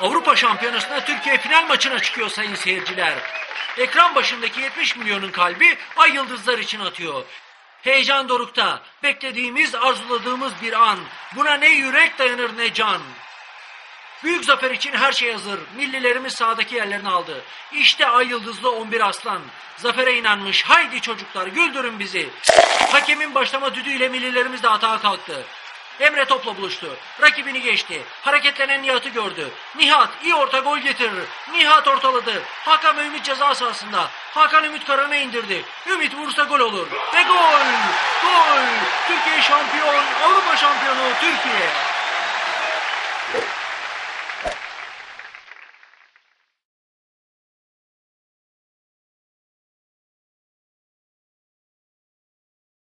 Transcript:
Avrupa Şampiyonası'nda Türkiye final maçına çıkıyor sayın seyirciler. Ekran başındaki 70 milyonun kalbi ay yıldızlar için atıyor. Heyecan dorukta. Beklediğimiz, arzuladığımız bir an. Buna ne yürek dayanır ne can. Büyük zafer için her şey hazır. Millilerimiz sahadaki yerlerini aldı. İşte ay yıldızlı 11 aslan. Zafere inanmış. Haydi çocuklar güldürün bizi. Hakemin başlama düdüğüyle millilerimiz de atağa kalktı. Emre topla buluştu. Rakibini geçti. Hareketlenen Nihat'ı gördü. Nihat iyi orta gol getirir. Nihat ortaladı. Hakan Ümit ceza sahasında. Hakan Ümit Karan'ı indirdi. Ümit vursa gol olur. Ve gol! Gol! Türkiye şampiyon, Avrupa şampiyonu Türkiye.